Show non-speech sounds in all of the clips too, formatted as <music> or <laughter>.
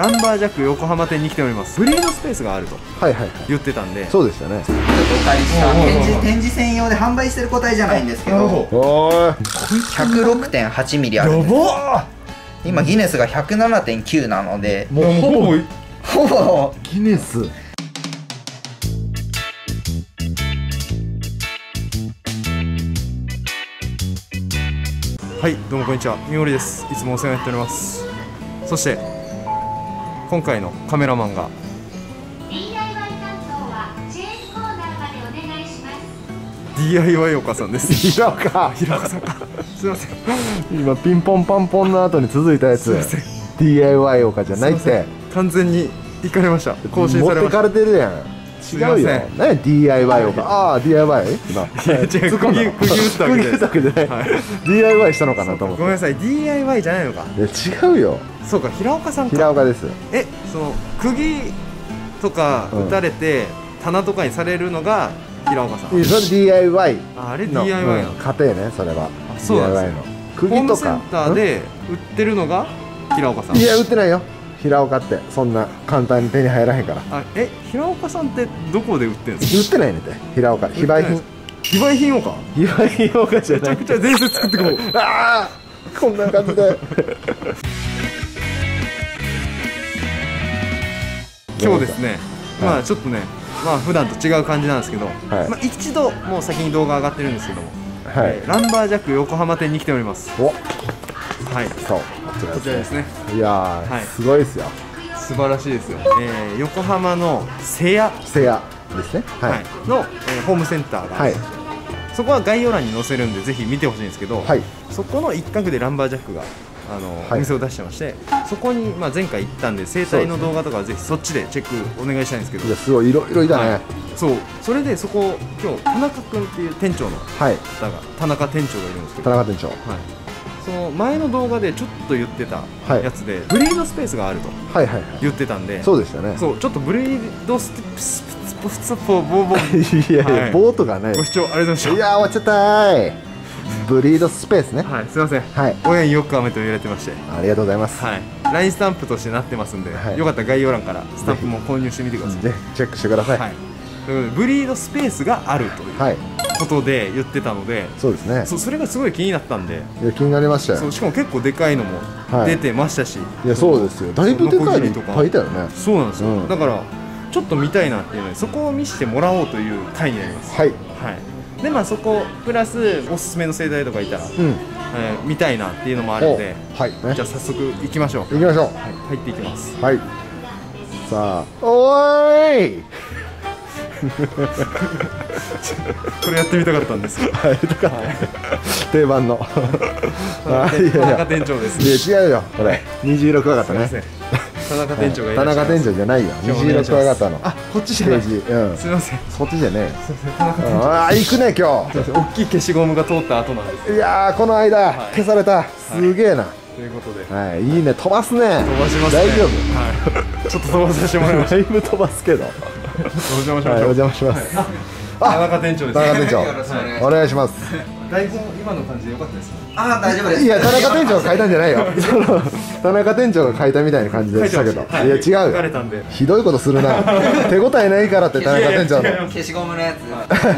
ランバージャック横浜店に来ております。ブリードスペースがあるとはいはいはい。言ってたんで。そうでしたね。ちょっとお借りした展示展示専用で販売してる個体じゃないんですけどおーい106.8ミリあるんですば今ギネスが107.9なのでもうほぼほぼギネスはいどうもこんにちはみおりですいつもお世話になっておりますそして今回のカメラマンが。DIY 担当はチェーンコーナーまでお願いします DIY 岡さんです。平岡。平岡さんか。すいません。今ピンポンパンポンの後に続いたやつ。すいません。DIY 岡じゃないって。ん。完全に行かれました。更新され持ってかましたれてるやん違うよ。すいません何 DIY 岡ああ DIY 今。違う釘釘打ったわけで。釘打ったわけで。ねはい。DIY したのかなと思って。ごめんなさい。DIY じゃないのか。違うよ。そうか平岡さんか。平岡です。えその釘とかうん。打たれて、棚とかにされるのが平岡さん。それ DIY ああれの DIY なの、うん家庭ねそれは。あそうなんですの。ホームセン釘とかターで売ってるのが平岡さん。いや売ってないよ平岡ってそんな簡単に手に入らへんから。あえ平岡さんってどこで売ってるんですか？売ってないねんて平岡非売品。非売品をか？非売品岡じゃない。めちゃくちゃ伝説作ってこうああこんな感じで。<laughs> 今日ですね、まあちょっとねまあ普段と違う感じなんですけど、い。まあ一度もう先に動画上がってるんですけども、はい。えーランバージャック横浜店に来ております。おはい。そう。こちらですね。いやー、はい。すごいですよ。素晴らしいですよ、えー横浜の瀬谷、せやですね。はい。はい。の、えーホームセンターが、はい。そこは概要欄に載せるんでぜひ見てほしいんですけど、はい。そこの一角でランバージャックがあの、はい。お店を出してましてそこに、まあ、前回行ったんで生態の動画とかはぜひそっちでチェックお願いしたいんですけど。いやすごいいろいろいたね。はい。そう。それでそこ今日田中君っていう店長のはい、方が田中店長がいるんですけど、田中店長。はい、その前の動画でちょっと言ってたはい。やつで、ブリードスペースがあるとはいはいはい。言ってたんでそうでしたね。そうちょっとブリードステプスプスプスポボーボーいやいや、はいボートがねご視聴ありがとうございましいやー終わっちゃったーいブリードスペースねたはいすいませんはい親によく雨と言われてましてありがとうございます、はい LINE スタンプとしてなってますんで、はいよかったら概要欄からスタンプも購入してみてくださいチェックしてくださいはいということでブリードスペースがあるというはいことで言ってたので、そうですね。そうそれがすごい気になったんで。いや気になりましたよ。そうしかも結構でかいのもはい。出てましたし、いやそうですよ。だいぶでかいのいっぱいいたよね。そうなんですよ、うん。だからちょっと見たいなっていうのでそこを見せてもらおうという回になります。はい。はい。でまあそこプラスおすすめの生態とかいたら、うん。えー見たいなっていうのもあるのでおはい。ね。じゃあ早速行きましょう。行きましょう。はい入っていきます。はい。さあおーい <laughs> これやってみたかったんです。よはい。定番の。あいやい田中や店長です。いや違うよこれ。虹色クワガタすいません。ね田中店長がい田らっしゃいます。中店長じゃないよ。今日虹色お願いします。クワガタのあこっちじゃない。すみません。そっちじゃねすみません。田中えああ行くね今すみません。大きい消しゴムが通った後なんです。日いやーこの間はい。消された。すげえな。ということで。はい。いいね飛ばすね。飛ばしますね。大丈夫。はい。ちょっと飛ばさせてもらいましだいぶ飛ばすけどお邪魔しましょう。邪魔します。田中店長です田中店長。お願いします台本今の感じでよかったですね。ああ大丈夫です。いや田中店長が書いたんじゃないよ。<laughs> 田中店長が書いたみたいな感じでしたけど。はい。いや違う書かよれたんで。ひどいことするな。<laughs> 手応えないからって田中店長の。消しゴムのやつ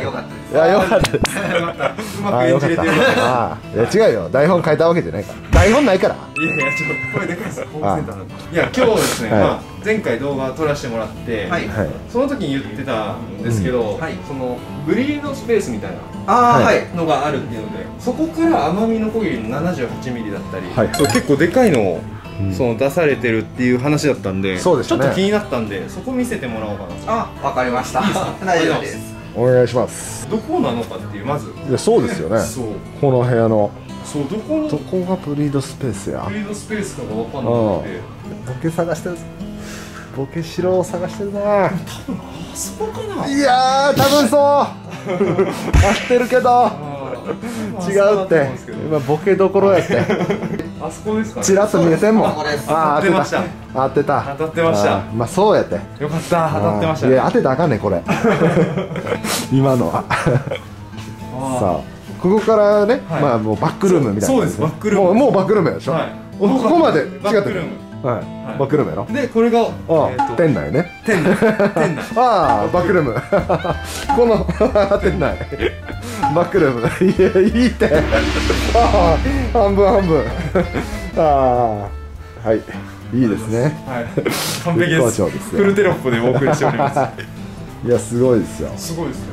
よかった。ですやよかった。ですうまくあよかってた。演じれよかった。ああいや違うよ。台本書いたわけじゃないから。台本ないから。いやいやちょっと声でかいです。ホームセンターなんで。いや今日ですね、はい。まあ、前回動画撮らせてもらって、はい。はい。その時に言ってたんですけど、はい。そのブリードスペースみたいはああはい。い。なのがあるっていうのでそこから甘みのこぎりの78ミリだったり、はいそう結構でかいのを、うん。その出されてるっていう話だったんでそうでしたね。ちょっと気になったんでそこ見せてもらおうかなあわかりました。<laughs> 大丈夫です。お願いします。どこなのかっていうまず。いやそうですよね。そう。この部屋の。そうどこにどこがブリードスペースや？ブリードスペースかが分かんなくて。ボケ探してるボケしろを探してるなあそこかな。いやー多分そう。<laughs> 合ってるけど違うって。今ボケどころやって。<laughs> あそこですかね。チラッと見えてんもん。あー当た。ってました。当てた。当たってました。まあそうやって。よかった。当たってましたね。いや当てたらあかんねんこれ。<laughs> 今のは。さあここからね、はい。まあもうバックルームみたいな感じそうそうです。バックルームもうもうバックルームやでしょ、はい。おここまで違ったバックルームはい、はい。バックルームやろ？でこれがあ店内ね。店内。店内。<laughs> ああバックルーム。<laughs> この <laughs> 店内。バックルーム。いやいいって。ああ半分半分。ああはい。いいですね。はい。完璧です。フルテロップでお送りしております。いやすごいですよ。すごいですね。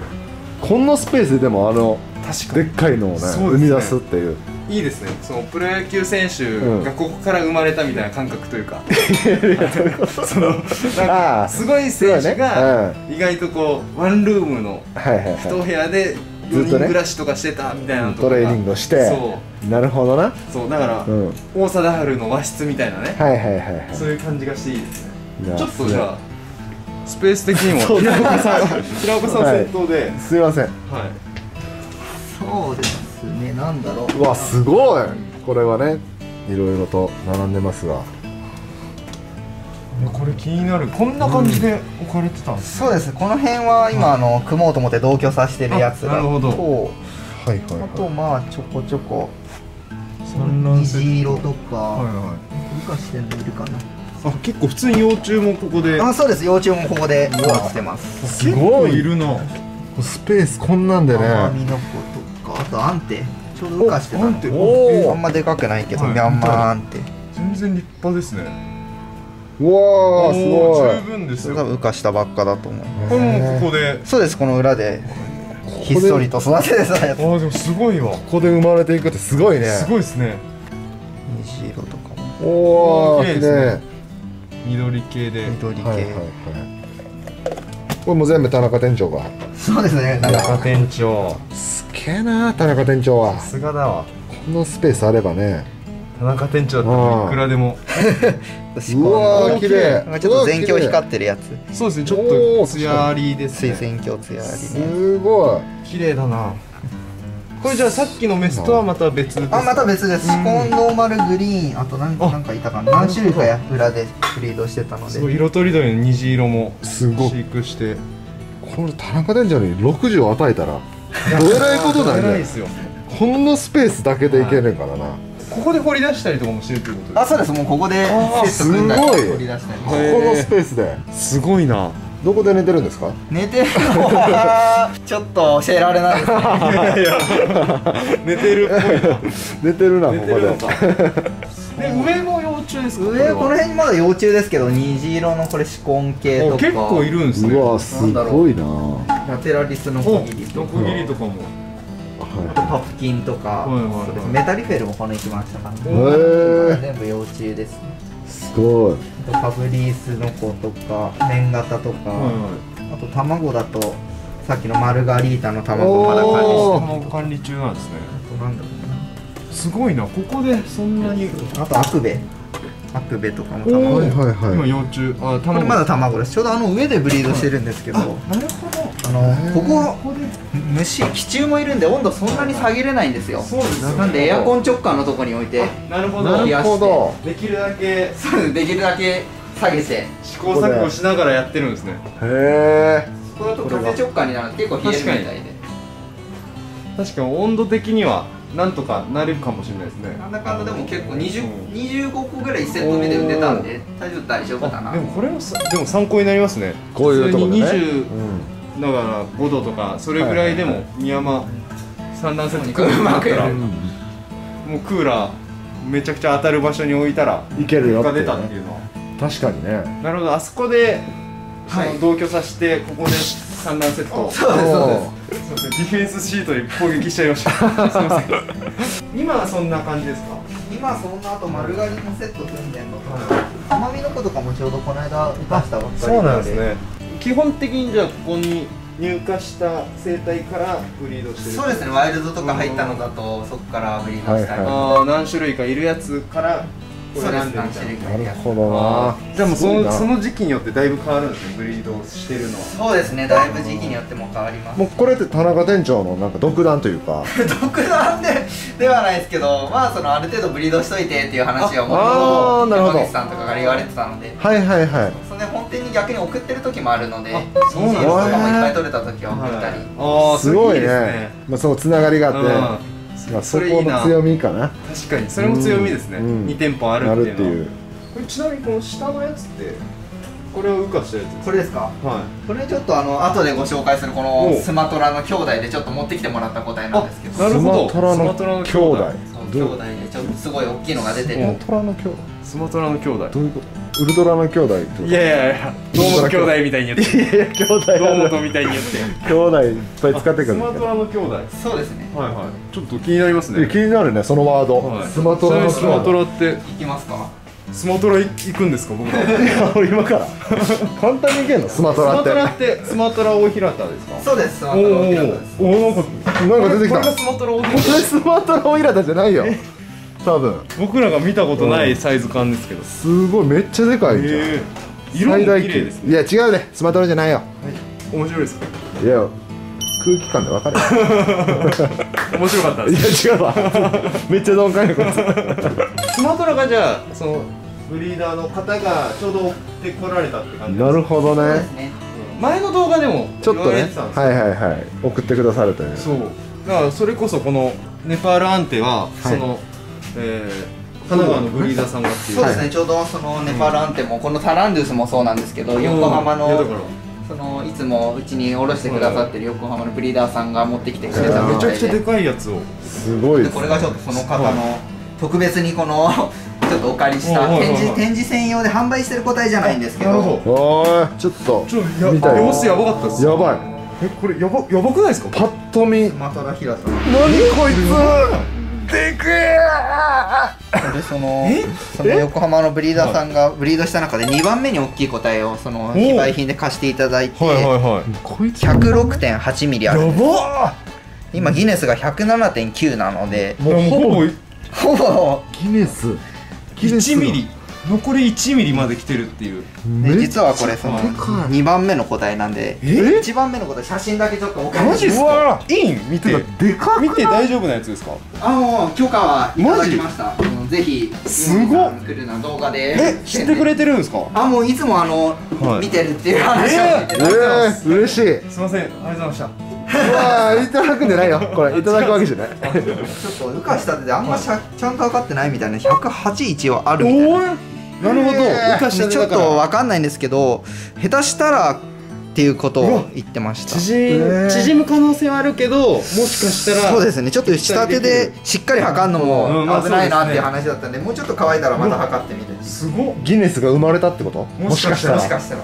こんなスペースででもあの確かに。でっかいのをね。生み出すっていういいですね。そのプロ野球選手うん。がここから生まれたみたいな感覚というか、<laughs> そのなんあかあすごい選手がね。意外とこうワンルームのはいはい一は部屋で4ずっとね。人暮らしとかしてたみたいなトレーニングをして。そなるほどな。うそうだから、うん。大貞治の和室みたいなね、はいはいはいはい。そういう感じがしていいですね。ちょっとじゃあスペース的にも平岡さん平岡さん先頭で、はいすいません。そうですねなんだろう。うわすごい。これはねいろいろと並んでますが。これ気になる。こんな感じで置かれてたんですそうです。この辺は今あの組もうと思って同居させてるやつなるほど。とはいあとはまあちょこちょこ。虹色とか、はいはい。してるのいるかな。あ結構普通に幼虫もここで。あそうです。幼虫もここで育ってます。いすごい。いるな。スペースこんなんでね。アミノコとかあとアンテちょうど孵化してたのあんておあんまでかくないけど、はい。ミャンマーアンテ全然立派ですね。うわーすごい。十分ですよ。それ多分孵化したばっかだと思う。これもここで。そうですこの裏でひっそりと育ててたやつ。あーでもすごいわ。ここで生まれていくってすごいね。すごいですね。虹色とかも。おお綺麗綺麗ですね。ね緑系で。緑系、はいはいはいこれも全部田中店長が。そうですね。なんか店長。すげえな田中店長は。さすがだわ。このスペースあればね。田中店長だったらいくらでも。<laughs> 仕うわー綺麗。なんかちょっと全鏡光ってるやつ。そうですね。ちょっと艶ありです水ね線鏡艶ありね。すごい。綺麗だなこれじゃあさっきのメスとはまた別ですか？あまた別です。シコンノーマルグリーンあと何あ。なんかいたかな？何種類かや裏でブリードしてたので。すごい色とりどりの虹色もすごい。飼育して。この田中店長に60を与えたらどえらいことなんだよ偉いですよ。こんなスペースだけでいけるんからなここで掘り出したりとかもしてるってことあそうですもうここでセット組んだりすごい取り出したりここのスペースですすごいなどこで寝てるんですか？寝てるのはちょっと教えられないですね。<laughs> 寝てるっぽいな。<laughs> 寝てるなこ寝こでてるのか。で。<laughs> 上も幼虫ですか？上この辺まだ幼虫ですけど虹色のこれシコン系とか。あ結構いるんですね。うわすごいな。はラテラリスのコギリとかノコギリとかもあとパプキンとか、はいはいはい。メタリフェルもこの行きましたから、いへえ全部幼虫ですね。すごいあとパブリースの子とか綿型とか、はあと卵だとさっきのマルガリータの卵まだ管理して管理中なんですね。あとなんだろうすごいなここでそんなに。なあとアクベアクベとかもお卵。はいはいはい。今幼虫あこ卵れまだ卵です。ちょうどあの上でブリードしてるんですけど、なるほど。あのここ虫気虫もいるんで温度そんなに下げれないんですよ。そうですなんでエアコン直下のとこに置いてなるほなるほど。できるだけそうできるだけ下げて。試行錯誤しながらやってるんですね。へえこれだと風直下になる。と結構冷えるみたいで。確かに温度的にはなんとかなれるかもしれないですね。なんだかんだでも結構20うん。25個ぐらい1セット目で売ってたんで大丈夫大丈夫かなあでもこれもさでも参考になりますね。こういうところでね。普通にうん20だから5度とかそれぐらいでも三山三段セットうまくやる。もうクーラーめちゃくちゃ当たる場所に置いたらいけるよっていうね。結果出たっていうのは。確かにね。なるほど。あそこで、はい。その同居させてここで三段セット。そうですそうです。ディフェンスシートに攻撃しちゃいました。<laughs> すいません。今はそんな感じですか？今そんな後丸刈りのセット組んでんのと甘みの子とかもちょうどこの間浮かしたばっかりそうなんですね。基本的にじゃあここに入荷した生態からブリードしてる。そうですね。ワイルドとか入ったのだとそこからブリードしたり、はいああ何種類かいるやつからこそうですれ選んでみたいなないるほど。なあーじゃあもうそのその時期によってだいぶ変わるんですねブリードをしてるのは。そうですねだいぶ時期によっても変わります。もうこれって田中店長のなんか独断というか。<laughs> 独断でではないですけどまあそのある程度ブリードしといてっていう話をもああーなるほど。山口さんとかから言われてたので。はいはいはい。それで本店に逆に送ってる時もあるのでそうなんだジ色とかもいっぱい取れた時は送ったり、ああすごいね。ですね。まあ、そのつながりがあって、うんまあ、そこの強みかな。確かに。それも強みですね、うん。2店舗あるなっていう。これちなみにこの下のやつってこれを浮かしたやつこれですか？はい。これちょっとあの後でご紹介するこのおスマトラの兄弟でちょっと持ってきてもらった個体なんですけど。なるほど。スマトラの兄弟兄弟でちょっとすごい大きいのが出てる。ウルトラの兄弟。スマトラの兄弟。どういうこと？ウルトラの兄弟ってこと？いやいやいや堂本兄弟みたいに言っていやいや兄弟。堂本みたいに言って兄弟いっぱい使ってくるスマトラの兄弟。はいそうですね。はいちょっと気になりますね。気になるねそのワード、はい。スマトラのちなみにスマトラって？いきますか？スマトラ行くんですか僕ら。ラ今から。簡単にいけんの？スマトラって。スマトラってスマトラ大平田ですか？そうですスマおトラ大平田です。おおなんかなんか出てきた。これがスマトラ大これ平田スマトラオイラタじゃないよ。多分。僕らが見たことないサイズ感ですけど。すごいめっちゃでかいじゃん、え色も綺麗ですね。いや違うね。スマトラじゃないよ。面白いですか？いや空気感で分かる。<laughs> 面白かったいです。や違うわ。めっちゃ鈍感やこいつスマトラがじゃあそのブリーダーの方がちょうど追ってこられたって感じなるほどね。前の動画でもちょっとね。言われてたんですよ。はいはいはい。送ってくださるという。そう。だからそれこそこのネパールアンテは、その、えー、神奈川のブリーダーさんがっていう。そうですね。ちょうどそのネパールアンテもこのタランドゥスもそうなんですけどうん。横浜のそのいつもうちに卸してくださってる横浜のブリーダーさんが持ってきてくれたうんみたいで。めちゃくちゃでかいやつを。すごいですでこれがちょっとその方の特別にこの <laughs> ちょっとお借りしたはいはいはい展示展示専用で販売してる個体じゃないんですけど。ちょっとちょっとや見たい。様子やばかったっす。やばい。えこれやばやばくないですか？パッと見。スマトラヒラさん。何こいつ。でけえ。でそのその横浜のブリーダーさんがブリードした中で2番目に大きい個体をその非売品で貸していただいて。はいこいつ106.8ミリあるんです。ば今ギネスが107.9なので。もうほぼほぼギネス。ギネス1ミリ。残り1ミリまで来てるっていう。で実はこれそのでかい。2番目の個体なんでえ？1番目の個体写真だけちょっとお借りしマジっすうわかいいん？見て。でかくない？見て大丈夫なやつですか？あもう許可はいただきました。うんぜひすごっ。今さん来るな動画でえ？知ってくれてるんですか？あもういつもあの、はい。見てるっていう話を聞いてえたー、嬉しい。すいませんありがとうございました。うわーいただくんじゃないよ。これいただくわけじゃない。ちょっと羽化したてであんましゃちゃんと測ってないみたいな108一応あるみたいななるほどえー浮かしたてちょっとだからわかんないんですけど下手したらっていうことを言ってました縮む可能性はあるけどもしかしたらそうですねちょっと下手でしっかり測るのも危ないなっていう話だったんでもうちょっと乾いたらまた測ってみてすごっギネスが生まれたってこともしかしたらもしかしたら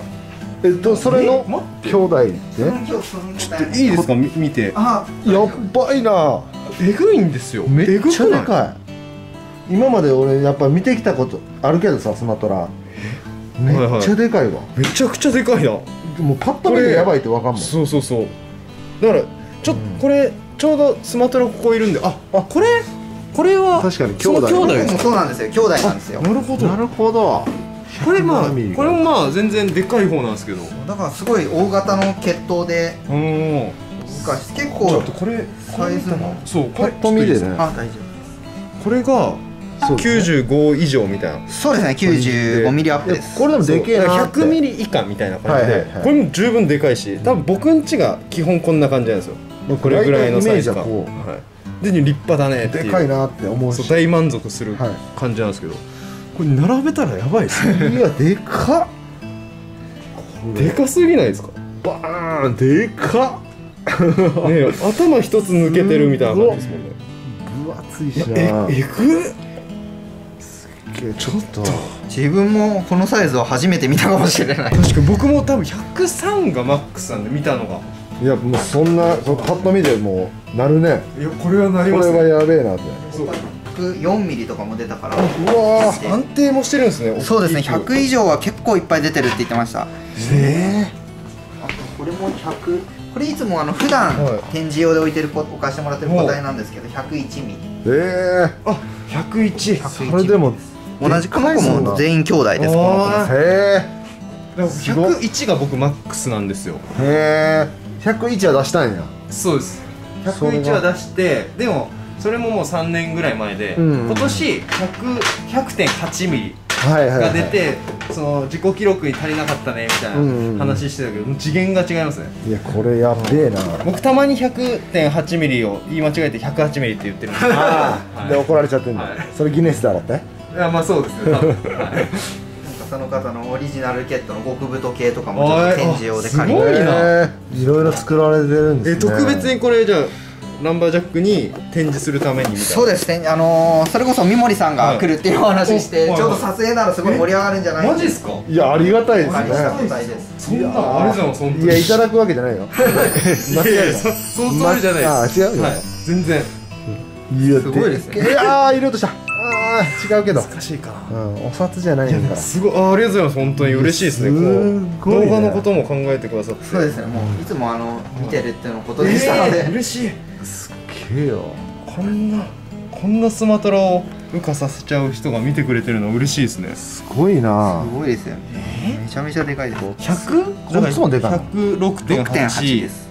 えっとそれの兄弟で？その今日そのちょっといいですか？み見て。あやっばいな。えぐいんですよ。めっちゃでい。かい。今まで俺やっぱ見てきたことあるけどさスマトラ。めっちゃでかいわ。めちゃくちゃでかいな。もうパッと見てやばいってわかんもん。そうそうそう。だからちょっうんこれちょうどスマトラここいるんでああこれ？これは確かに兄弟。そうなんですよ。兄弟なんですよ。なるほど。なるほどこれまあ107ミリこれもまあ全然でかい方なんですけど。だからすごい大型の血統で。うん昔結ちょ構っとこれサイズも。そうパッと見でね。あ大丈これがそうですね。95以上みたいな。夫そうですね95ミリアップです。これでもでけえなって。100ミリ以下みたいな感じで、はいはいはい。これも十分でかいし多分僕んちが基本こんな感じなんですよ。これぐらいのサイズ感大体イメージはこはい、で立派だねでかいなって思うし。大満足するはい。感じなんですけど、これ並べたらやばいですね。いやでかでかすぎないですか？ねバーンでかっ。<laughs> え頭一つ抜けてるみたいな感じですもんね。分厚いしな。ええぐっ。ちょっと。自分もこのサイズを初めて見たかもしれない。確かに僕も多分103がマックスなんで見たのが。いやもうそんなそパッと見でもうなるね。いやこれはなこれはやべえなって。そう104ミリとかも出たから。うわー安定もしてるんですね。そうですね。大きい100以上は結構いっぱい出てるって言ってました。えあとこれも100これいつもあの普段はい。展示用で置いてるこ置かしてもらってる個体なんですけど101ミリ。ええあ101 101それでも同じこの子も全員兄弟ですこのへだからすごっ101が僕マックスなんですよ。えへえ101は出したんや。そうです。それ101は出してでもそれももう3年ぐらい前で、うん。今年100 100.8ミリはいはい、はい、が出て、その自己記録に足りなかったねみたいうんな話してたけど、もう次元が違いますね。いやこれやっべえな。僕たまに100.8ミリを言い間違えて108ミリって言ってるんですああ、はい。で怒られちゃってんだ、はい。それギネスだろって？いやまあそうですね多分、<laughs> はい。その方のオリジナルケットの極太系とかもちょっと展示用で借りあーすごいろいろ作られてるんですえね特別にこれじゃあランバージャックに展示するためにみたいな。そうですね。あのーそれこそ三森さんが来るっていうお話して、はい。ちょうど撮影ならすごい盛り上がるんじゃないマジっすか？いやありがたいですね。みたいですそんなのあれじゃんいやいただくわけじゃないよ。<laughs> 間違いないそその通りじゃないです、まあ違うよ。はい、全然。いやすごいですね。いやー入れようとしたあー違うけど。難しいか。なうんお札じゃないんだからすごいあありがとうございます。本当に嬉しいですね。こう動画のことも考えてくださって。そうですねもういつもあの見てるっていうのことでしたので、えー嬉しい。すっげえよ。こんなこんなスマトラを羽化させちゃう人が見てくれてるの嬉しいですね。すごいな。すごいですよね。めちゃめちゃでかいです。100こっちもでかいの？6.8 106.8です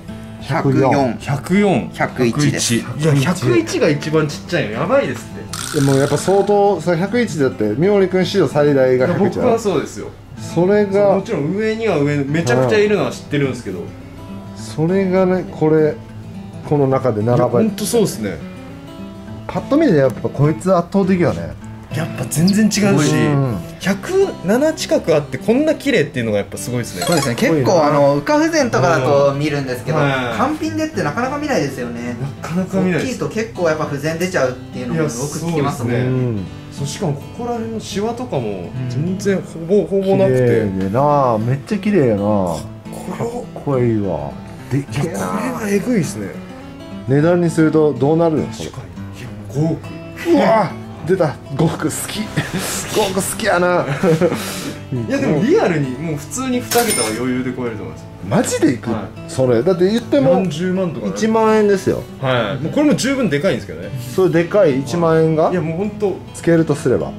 104 104 101です。いや101が一番ちっちゃいの。やばいですってでもやっぱ相当さ101だって三森君史上最大が101僕はそうですよ。それもがちろん上には上めちゃくちゃいるのは知ってるんですけど。それがねこれこの中で並ばれ本当そうですね。パッと見でやっぱこいつ圧倒的よねやっぱ全然違うしうん。107近くあってこんな綺麗っていうのがやっぱすごいですね。そうですね。結構あの羽化不全とかだと見るんですけどはい。単品でってなかなか見ないですよね。なかなか見ない大きいと結構やっぱ不全出ちゃうっていうのもよく聞きますもんね。うん。そうしかもここら辺のシワとかも全然ほぼほぼなく綺麗なめっちゃ綺麗やなこかっこいいわ。でこれはえぐいですね。値段にするとどうなるの？確かに。いや5億。うわ出た。呉服好き。呉服好きやな。いやでもリアルにもう普通に2桁は余裕で超えると思います。マジでいく、はい。それ。だって言っても何十万とか1万円ですよ。はい。もうこれも十分でかいんですけどね。それでかい？1万円が？いやもう本当やっつけるとすれば。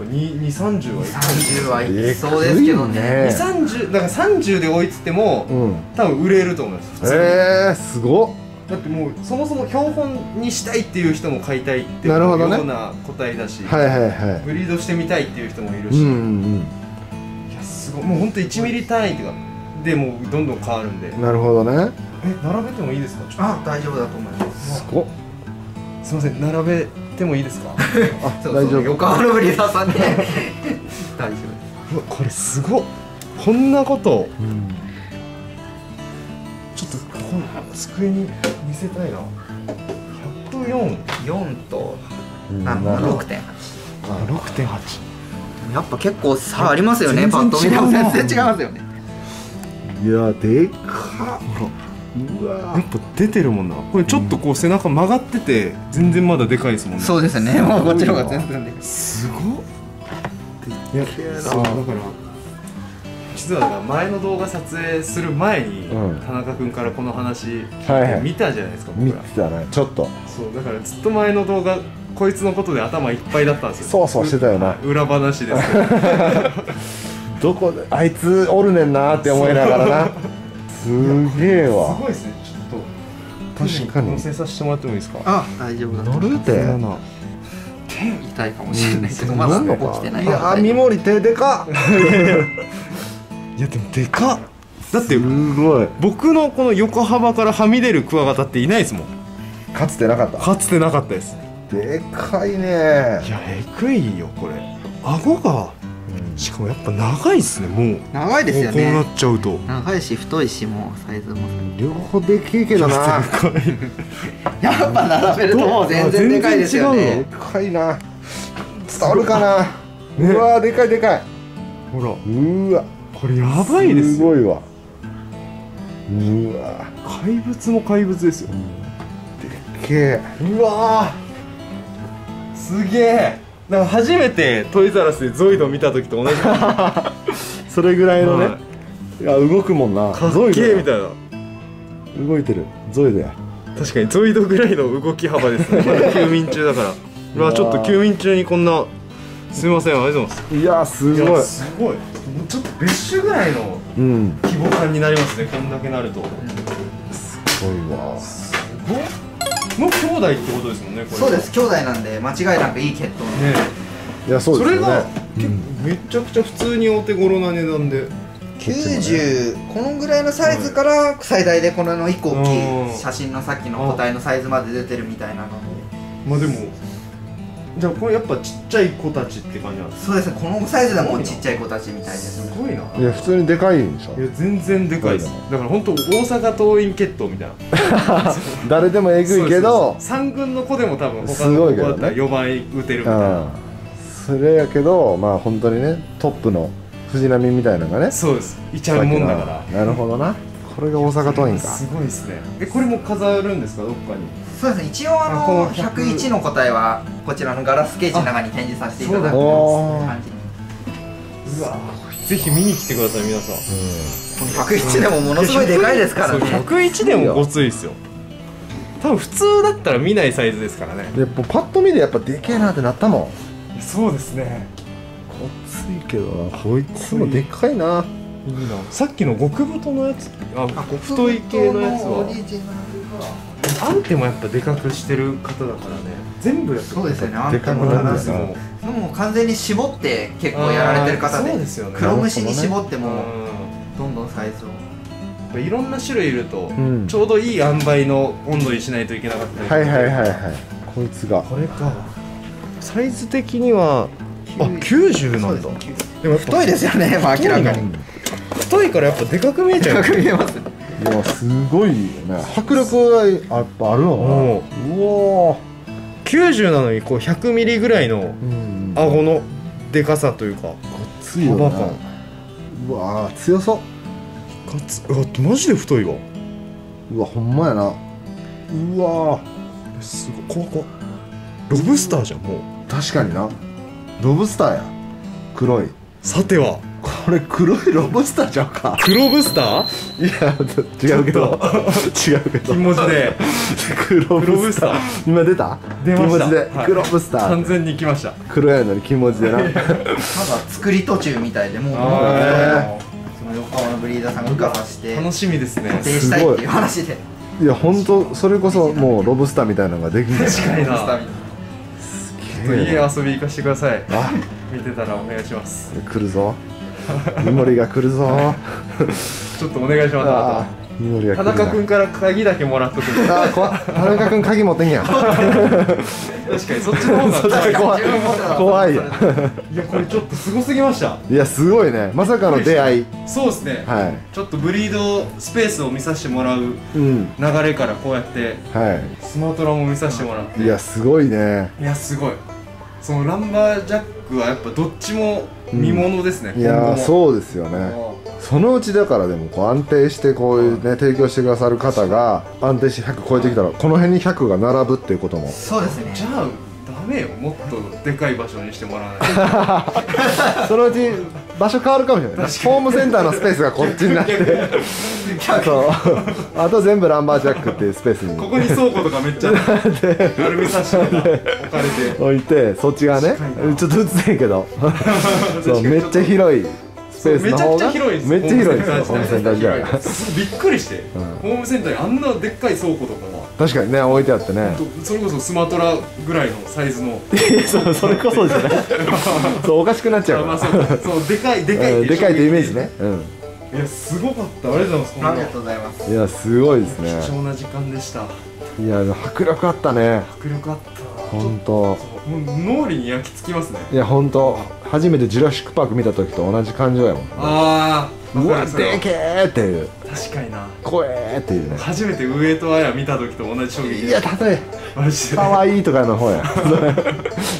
ぱ230はい30はいきそうですけどね。えぐい30だから30で追いつってもうん。多分売れると思います。普通に。えー、すごっだってもうそもそも標本にしたいっていう人も買いたいっていうなるほどね。ような個体だし、はいはいはい。ブリードしてみたいっていう人もいるし、うんうん。いやすごい。もうほんと1ミリ単位とかでもうどんどん変わるんで。うんなるほどね。え並べてもいいですか？ちょっあ大丈夫だと思います。すごすいません並べてもいいですか？あ <laughs> 大丈夫。横浜のブリーダーさんで <laughs> 大丈うわこれすごっ。こんなこと。うん。ちょっと机に見せたいな。104夫4とうんあなるほど6.8あ6.8やっぱ結構差ありますよね全然パッと見でも。全然違いますよね。いやでかっ。うわやっぱ出てるもんな。これちょっとこう背中曲がってて全然まだでかいですもんね。そうですね。もうこっちの方が全然でかい。すごっ。いやそうだから実はだから前の動画撮影する前に、うん。田中君からこの話はいはい。見たじゃないですか、見僕ら。てたねちょっと。そうだからずっと前の動画こいつのことで頭いっぱいだったんですよ。そうそうしてたよな。う裏話です。け <laughs> どどこであいつおるねんなって思いながらな。すげえすわごいですねちょっと。確かに。乗せさせてもらってもいいですか？あ大丈夫だと乗るて。そうだな痛いかもしれないけどうんまだ起きてないいやー三森手でか。<laughs> <laughs> っいやでもでかっ。だってすごい。僕のこの横幅からはみ出るクワガタっていないですもん。かつてなかった。かつてなかったです。でかいね。いやえぐいよこれ。顎がしかもやっぱ長いっすねもう。長いですよもうこうなねっちゃうと。長いし太いしもうサイズも。両方でけえけどな。<laughs> やっぱ並べるともう全然でかいですよでねかいな。伝わるかな、うわーでかいでかい。ほら。うーわこれやばいですよ。すごいわ。うわ。怪物も怪物ですよ。けえ。うわ。ーすげえ。だから初めてトイザラスでゾイド見た時と同じ。<laughs> それぐらいのね、はい。い、や動くもんな。かっけえみたいな。動いてる。ゾイドや。確かにゾイドぐらいの動き幅ですね。<laughs> まだ休眠中だから。うわちょっと休眠中にこんな。すみませんありがとうございます。いやすい。ごいやすごいちょっと別種ぐらいのうん。規模感になりますねこんだけなると。すごいわ。すごっ。の兄弟ってことですもんねこれそうです兄弟なんで間違いなくいい血統のねいやそうですよね。それが、結構めちゃくちゃ普通にお手頃な値段で。90このぐらいのサイズから最大でこの1個大きうん。い写真のさっきの個体のサイズまで出てるみたいなので。まあでもじゃあこれやっぱちっちゃい子たちって感じなんですそうですね。このサイズでもうちっちゃい子たちみたいです。すごいな。いや普通にでかいんでしょいや全然でかいです。でだから本当大阪桐蔭決闘みたいな。<laughs> 誰でもえぐいけど3軍の子でも多分他すの子だったら4番打てるみたいな。うん。それやけどまあ本当にねトップの藤波みたいなのがねそうです。いちゃうもんだから。なるほどな。これが大阪桐蔭か。すごいですね。えこれも飾るんですか？どっかにそうですね。一応あのの101の個体はこちらのガラスケージの中に展示させていただくそうだ。感じ。うわぜひ見に来てください皆さん。この101でもものすごいでかいですからね。そう101でもごついですよ。多分普通だったら見ないサイズですからね。でもうパッと見でやっぱでけえなってなったもん。そうですね。ごついけどなこいつもでっかいな。いいな。さっきの極太のやつあ太い系のやつは。オリジナルはアンテもやっぱでかくしてる方だからね。全部やっぱそうですよね。でかくなるんですよもうもう完全に絞って結構やられてる方でそうですよね。黒虫に絞ってうんもどんどんサイズを。やっぱいろんな種類いると、ん。ちょうどいい塩梅の温度にしないといけなかったりはいはいはいはい。こいつが。これか。サイズ的にはあ90なんだ。ですでも太いですよね、まあ、明らかに。太いからやっぱでかく見えちゃう。見えますいやすごいよね。迫力がやっぱあるのおうお90なのにこう100ミリぐらいのうん。顎のでかさというかごっついよな幅感。うわー強そう。ガツうわマジで太いわ。うわほんまやな。うわすごい怖怖ロブスターじゃんもう。ー確かにな。ロブスターや。黒い。さてはこれ黒いロブスターちゃうか。黒ブスター？いや違うけど。違うけど。金文字で。黒黒ブスター。今出た？出ました。金文字で。はい。黒ブスター。完全に来ました。黒やのに金文字でな。まだ作り途中みたいでもうその横浜のブリーダーさんが浮かさして楽しみですね。固定したいっていう話で。い。や本当それこそもうロブスターみたいなのができる確かにな。ちょっと家遊び行かしてください。あ。見てたらお願いします。来るぞイモリが来るぞ。ちょっとお願いします。ああイモリが田中君から鍵だけもらっとくあー怖っ田中君鍵持ってんや。ん確かにそっちの方がが怖い。怖い。やいやこれちょっとすごすぎました。いやすごいね。まさかの出会い。そうですね。はちょっとブリードスペースを見させてもらう流れからこうやってはスマトラも見させてもらって。いいやすごいね。いやすごいそのランバージャックはやっぱどっちも見ものですね、いやーうそうですよね。そのうちだからでもこう安定してこういうね提供してくださる方が安定して100超えてきたらこの辺に100が並ぶっていうことも。そうですね。じゃあダメよ。もっとでかい場所にしてもらわないと。<laughs> そのうち場所変わるかもしれない。ホームセンターのスペースがこっちになって。そう。あと全部ランバージャックっていうスペースに。ここに倉庫とかめっちゃ <laughs> アルミサッシ置かれて。置いてそっち側ね。ちょっと映せんけど。<laughs> そうめっちゃ広いスペースめちゃくちゃ広いです。めっちゃ広いです。よホームセンター時代びっくりして、ホームセンターにあんなでっかい倉庫とかは確かにね置いてあってね。それこそスマトラぐらいのサイズの。<laughs> そうそれこそじゃない。<laughs> そうおかしくなっちゃうかあまあそうそうでかいでかいらうんでかいというイメージね。うん。いやすごかった。ありがとうございますありがとうございます。いやすごいですね。貴重な時間でした。いや迫力あったね。迫力あった。本当もう脳裏に焼き付きますね。いや本当。初めてジュラシック・パーク見た時と同じ感情やもん。ああうわでけえっていう。確かにな。怖えっていうね。初めて上戸彩見た時と同じ衝撃いや例えマジで。可愛いとかの方や。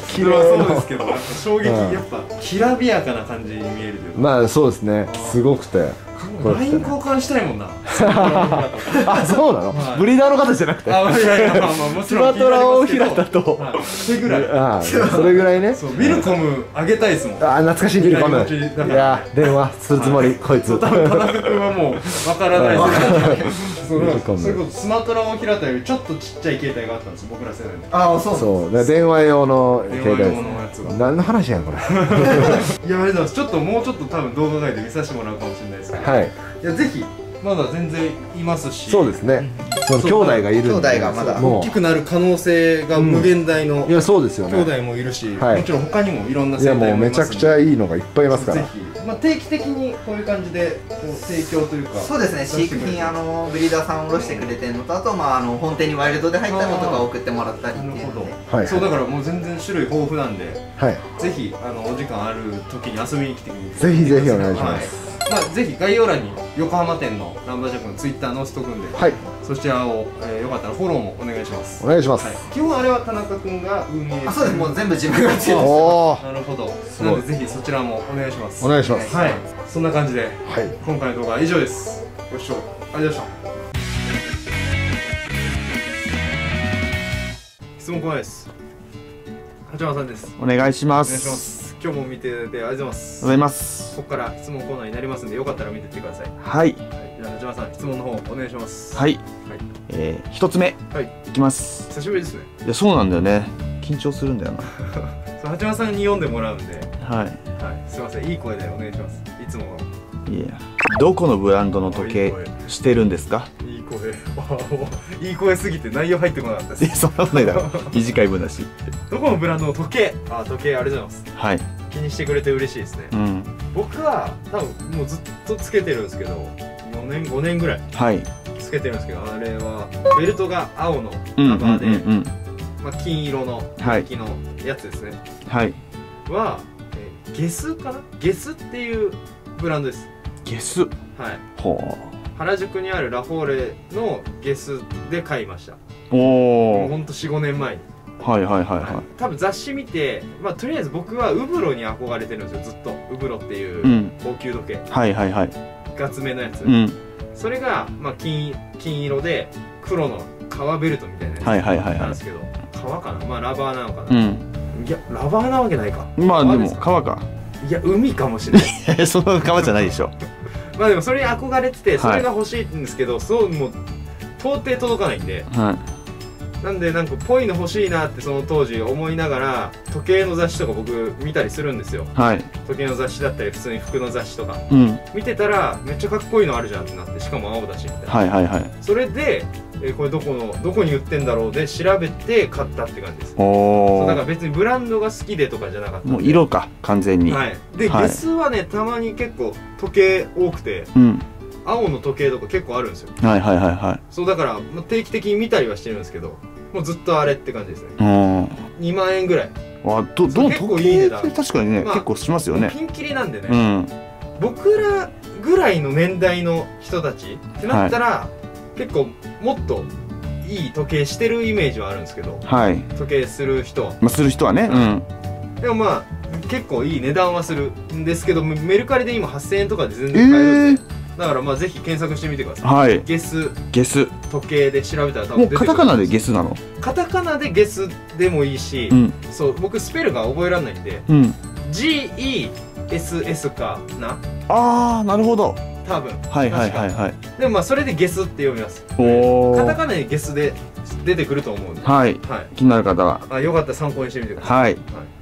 綺 <laughs> それはそうですけど衝撃、うん。やっぱきらびやかな感じに見えるまあそうですね。すごくて LINE て交換したいもんな。<laughs> あそうなの、はい。ブリーダーの方じゃなくて。あいやいやまあまあ <laughs> もちスろんマトラを平田と、はい。それぐらい。ああそれぐらいね。そうウィルコムあげたいですもん。あ懐かしいビルコム。いや電話するつもりこいつ。多分田中君はもうわからないですそのウィルコムそれこそスマトラを平田よりちょっとちっちゃい携帯があったんです僕ら世代の。ああそう。そうね電話用の携帯。電話用のやつが。何の話やんこれ。<laughs> いやありがとうございます。ちょっともうちょっと多分動画外で見させてもらうかもしれないですけど、はい。いやぜひまだ全然いますし。そうですねその兄弟がいるんで。兄弟がまだも大きくなる可能性が無限大の。ういやそうですよね。兄弟もいるし、はい。もちろん他にもいろんないや生態もうめちゃくちゃいいのがいっぱいいますから。ぜひ、まあ、定期的にこういう感じでこう提供というかそうですね。飼育品あのブリーダーさんおろしてくれてるのとあとまああの本店にワイルドで入ったのとか送ってもらったりっていうので。はいそうだからもう全然種類豊富なんではい。ぜひあのお時間ある時に遊びに来てみてぜひぜひお願いします。はいまあ、ぜひ概要欄に横浜店のランバージャックのツイッター載せとくんで、はい。そちらを、えーよかったらフォローもお願いします。お願いします、はい、基本あれは田中君が運営あそうですもう全部自分が強いおおなるほど。ごい。なのでぜひそちらもお願いします。お願いします。はい。そんな感じではい。今回の動画は以上です。ご視聴ありがとうございました。質問コーナーです。八幡さんです。お願いしまお願いします今日も見ていただいてありがとうございます。ございます。ここから質問コーナーになりますんでよかったら見てってください。はい。はい。じゃあ八幡さん質問の方お願いします。はい、はい。えー、一つ目。はい。いきます。久しぶりですね。いやそうなんだよね。緊張するんだよな。<laughs> そう八幡さんに読んでもらうんで。ははい。すいません。いい声でお願いします。いつものいいやどこのブランドの時計いい。声してるんですか？いい声 <laughs> いい声すぎて内容入ってこなかったです。いやそんなことないだろ。短い分だしどこのブランドの時計？あ時計ありがとうございます。はい。気にしてくれて嬉しいですね。うん。僕は多分もうずっとつけてるんですけど4年5年ぐらいはい。つけてるんですけどあれはベルトが青のうんうんうんラバーで、うんまあ、金色のはい。木のやつですね、はい。は、えーゲスかな？ゲスっていうブランドです。ゲス？はい。ほ原宿にあるラフォーレのゲスで買いました。うおおもうほんと45年前に。はいはいはいは多分雑誌見て、まあ、とりあえず僕はウブロに憧れてるんですよずっと。ウブロっていういうん。高級時計。はいはいはい。ガツめのやつ、うん。それが、まあ、金金色で黒の革ベルトみたいなやつ。はいはいはいはい。なんですけど。革かな？まあラバーなのかな、うん。いやラバーなわけないか。まあでも革ですか？いや海かもしれない。<laughs> その川じゃないでしょまあでもそれに憧れててはい。それが欲しいんですけど、そうもう到底届かないんで。はなんでなんかぽいの欲しいなってその当時思いながら時計の雑誌とか僕見たりするんですよ。いはい。時計の雑誌だったり普通に服の雑誌とか。うん。見てたらめっちゃかっこいいのあるじゃんってなってしかも青だしみたいな、はいはいはい。それで、えーこれどこのどこに売ってんだろうで調べて買ったって感じです。おだから別にブランドが好きでとかじゃなかったもう色か完全に、はい。で、はい。ゲスはねたまに結構時計多くてうん。青の時計とか結構あるんですよ。はいはいはいはい。そうだから、まあ、定期的に見たりはしてるんですけどもうずっとあれって感じですね。うん。2万円ぐらい、あどどの結構いい値段。確かにね、まあ結構しますよね。ピンキリなんでね、うん。僕らぐらいの年代の人たちってなったら、結構もっといい時計してるイメージはあるんですけどはい、時計する人は。まあ、する人はね。うん。でもまあ結構いい値段はするんですけどメメルカリで今8000円とかで全え然買えるんー。で、、だからまあぜひ検索してみてください。はい。ゲス。ゲス。時計で調べたら多分もうカタカナでゲススなの？カタカナでゲスでもいいし、うん。そう僕スペルが覚えられないんでうん。GESS かな？ああなるほど多分。はいはいはいはい。でもまあそれでゲスって読みます。おおカタカナでゲスで出てくると思うんで。はい。はい。気になる方は。あよかったら参考にしてみてください、はい。はい。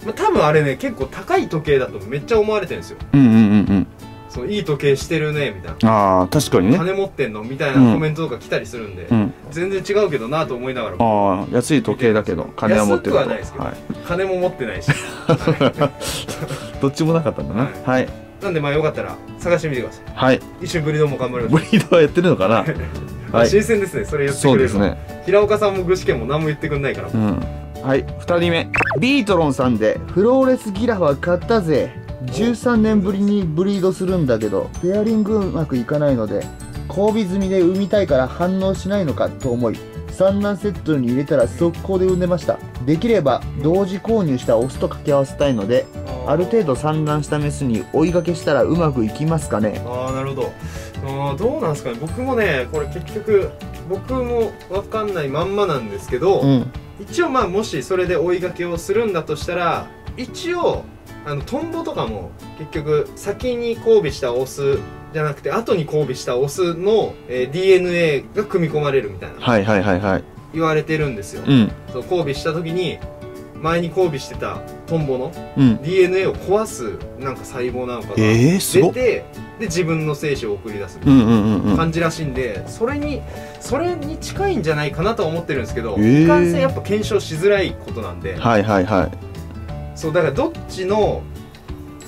まあ、多分あれね結構高い時計だとめっちゃ思われてるんですよ。うんうんうんうん。そういい時計してるねみたいな。ああ確かにね。金持ってんのみたいなコメントとか来たりするんで、うん。全然違うけどなと思いながらも。ああ安い時計だけど金は持ってると。安くはないですけど。はい、金も持ってないし。<laughs> どっちもなかったんだな。はい。はいなんでまあよかったら探してみてください。はい。一緒にブリードも頑張りましょうブリードはやってるのかな？<laughs> まあはい新鮮ですね。それ言ってそくれるのうですね。平岡さんも具志堅も何も言ってくんないから、うん。はい。2人目。ビートロンさんでフローレスギラファ買ったぜ。13年ぶりにブリードするんだけどペアリングうまくいかないので交尾済みで産みたいから反応しないのかと思い産卵セットに入れたら速攻で産んでました。できれば同時購入したオスと掛け合わせたいのである程度産卵したメスに追いかけしたらうまくいきますかね？ああなるほど。あーどうなんですかね？僕もねこれ結局僕も分かんないまんまなんですけど、うん。一応まあもしそれで追いかけをするんだとしたら一応あのトンボとかも結局先に交尾したオスじゃなくて後に交尾したオスの、えー DNA が組み込まれるみたいな。はいはいはいはい言われてるんですよ、うんそう交尾した時に前に交尾してたトンボのうん。DNA を壊すなんか細胞なのかが出てで自分の精子を送り出すうんうんうんうん。感じらしいんでそれにそれに近いんじゃないかなとは思ってるんですけど、えー。いかんせんやっぱ検証しづらいことなんで、はいはいはい。そうだからどっちの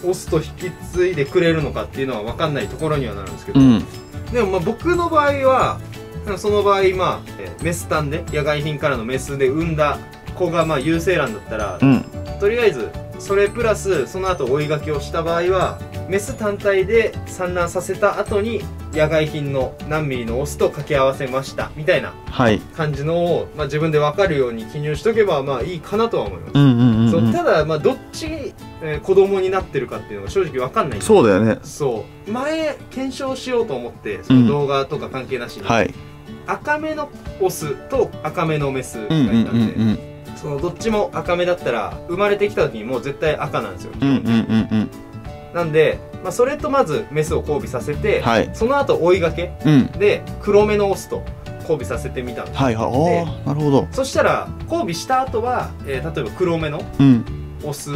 オスと引き継いでくれるのかっていうのは分かんないところにはなるんですけど、うん。でもまあ僕の場合はその場合まあえーメス単で野外品からのメスで産んだ子がまあ有精卵だったら、うん。とりあえずそれプラスその後追いがけをした場合はメス単体で産卵させた後に野外品の何ミリのオスと掛け合わせましたみたいなはい。感じのを、まあ、自分で分かるように記入しとけばまあいいかなとは思います、うんうんうんうん。そうただまあどっち、えー子供になってるかっていうのが正直分かんないんでそうだよね。そう。前検証しようと思ってその動画とか関係なしに、はい赤目のオスと赤目のメスがいうんうんたんで、うんうんそのどっちも赤目だったら生まれてきた時にもう絶対赤なんですよ、うんうんうんうん。なんで、まあ、それとまずメスを交尾させて、はい。その後追いがけうん。で黒目のオスと交尾させてみたんですはいはい。なるほど。そしたら交尾した後は、えー例えば黒目のうん。オス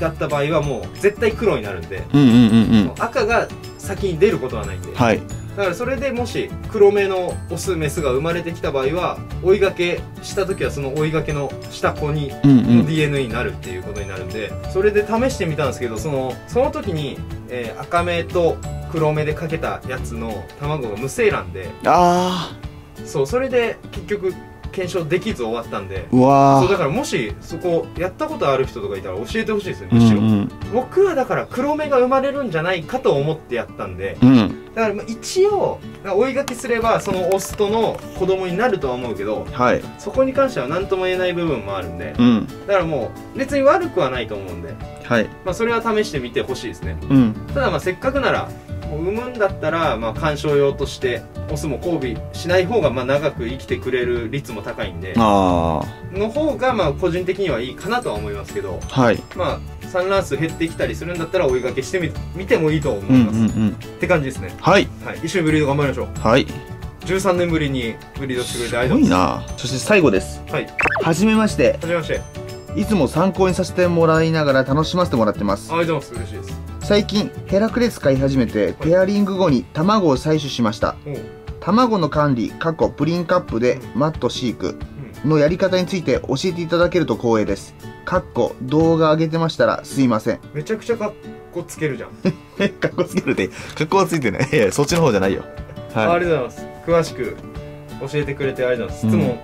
だった場合はもう絶対黒になるんで、うんうんうんうん。赤が先に出ることはないんで、はいだからそれでもし黒目のオスメスが生まれてきた場合は追いがけした時はその追いがけのした子にのん DNA になるっていうことになるんでそれで試してみたんですけどそのその時に、えー赤目と黒目でかけたやつの卵が無精卵であそうそれで結局検証できず終わったんで。ーうわー。そうだからもしそこやったことある人とかいたら教えてほしいですねうんむしろ、うん僕はだから黒目が生まれるんじゃないかと思ってやったんで。うん。だからまあ一応追いがけすればそのオスとの子供になるとは思うけどはい。そこに関しては何とも言えない部分もあるんで。うん。だからもう別に悪くはないと思うんではい。まあ、それは試してみてほしいですね。うん。ただまあせっかくならもう産むんだったらまあ鑑賞用としてオスも交尾しない方がまあ長く生きてくれる率も高いんであの方がまあ個人的にはいいかなとは思いますけどあはい。まあ産卵数減ってきたりするんだったら追いかけしてみ見てもいいと思うんいます、うんうんって感じですね。はい。はい。一緒にブリード頑張りましょう。はい。13年ぶりにブリードしてくれてあすりがとございごいうな。そして最後ですます。はい。はじめまして。はじめましていつも参考にさせてもらいながら楽しませてもらってます。ありがとうございます。嬉しいです。最近ヘラクレス飼い始めてペアリング後に卵を採取しました。おう。卵の管理過去プリンカップでマット飼育のやり方について教えていただけると光栄です。かっこ動画上げてましたらすいません。めちゃくちゃかっこつけるじゃん。え <laughs> かっこつけるってかっこはついてない。いやそっちの方じゃないよ。あありがとうございます。詳しく教えてくれてありがとうございます。質問、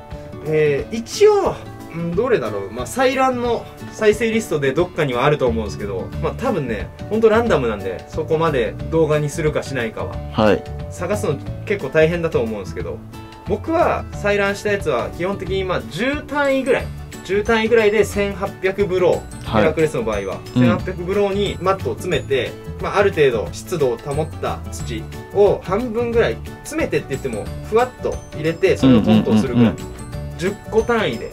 えー一応うんどれだろう。まあ採卵の再生リストでどっかにはあると思うんですけどまあ多分ねほんとランダムなんでそこまで動画にするかしないかは。はい。探すの結構大変だと思うんですけど僕は採卵したやつは基本的にまあ10単位ぐらい。10単位ぐらいで1800ブロー、はい。ヘラクレスの場合は、うん。1800ブローにマットを詰めて、まあ、ある程度湿度を保った土を半分ぐらい詰めてって言ってもふわっと入れてそれをトントンするぐらい、うんうん10個単位で、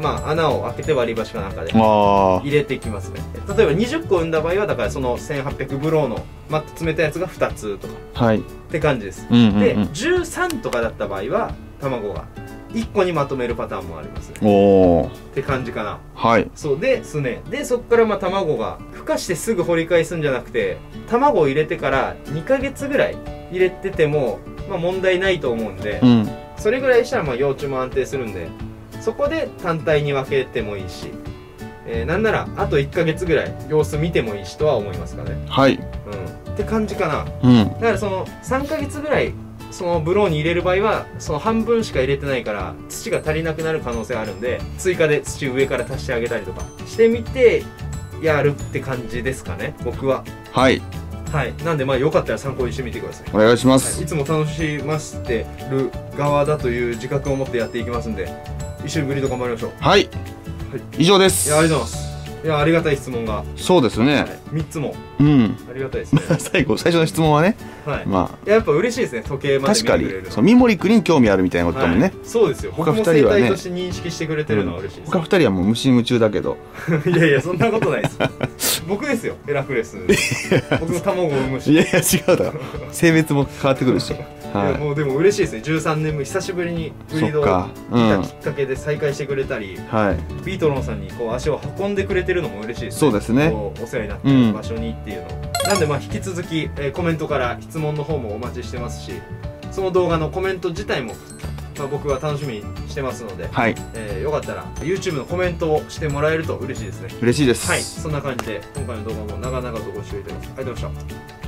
まあ、穴を開けて割り箸かなんかであ入れていきますね。例えば20個産んだ場合はだからその1800ブローのマット詰めたやつが2つとか。あはい。って感じです。うんうんで、うん。13とかだった場合は卵が1個にまとめるパターンもあります。ねおおって感じかな。はい。そう。ですね。でそっからまあ卵が孵化してすぐ掘り返すんじゃなくて卵を入れてから2ヶ月ぐらい入れてても、まあ、問題ないと思うんで、うん。それぐらいしたらまあ幼虫も安定するんでそこで単体に分けてもいいし、えーなんならあと1ヶ月ぐらい様子見てもいいしとは思いますかね。はい。うん。って感じかな。うん。だからその3ヶ月ぐらいそのブローに入れる場合はその半分しか入れてないから土が足りなくなる可能性があるんで追加で土上から足してあげたりとかしてみてやるって感じですかね僕は。はい。はい。なんでまあよかったら参考にしてみてください、お願いしまはい、すいつも楽しませてる側だという自覚を持ってやっていきますんで一緒にブリード頑張りましょう。はい。以上です。いやありがとうございます。いやありがたい質問が、そうですね。はい、3つも。うん。ありがたいですね。<laughs> 最後最初の質問はね。はい。まいややっぱ嬉しいですね時計あまで確かに。そう三森君に興味あるみたいなことだもんね。はい。そうですよ。僕他二人はね。認識してくれてるのは嬉しいです、他二人はもう虫夢中だけど。<laughs> いやいやそんなことないです。僕ですよ。ヘラクレス。僕の卵を産むし。いやいや違うだろ。性別も変わってくるでしょはい。やもうでも嬉しいですね。13年ぶり久しぶりにブリードを見うん。たきっかけで再会してくれたり、はい。ビートロンさんにこう足を運んでくれてるのも嬉しいですね。そうですね。お世話になってる場所にっていうの、なんでまあ引き続き、えーコメントから質問の方もお待ちしてますしその動画のコメント自体も、まあ、僕は楽しみにしてますので、はい。えーよかったら YouTube のコメントをしてもらえると嬉しいですね。嬉しいです。はい。そんな感じで今回の動画も長々とご視聴いただきありがとうございました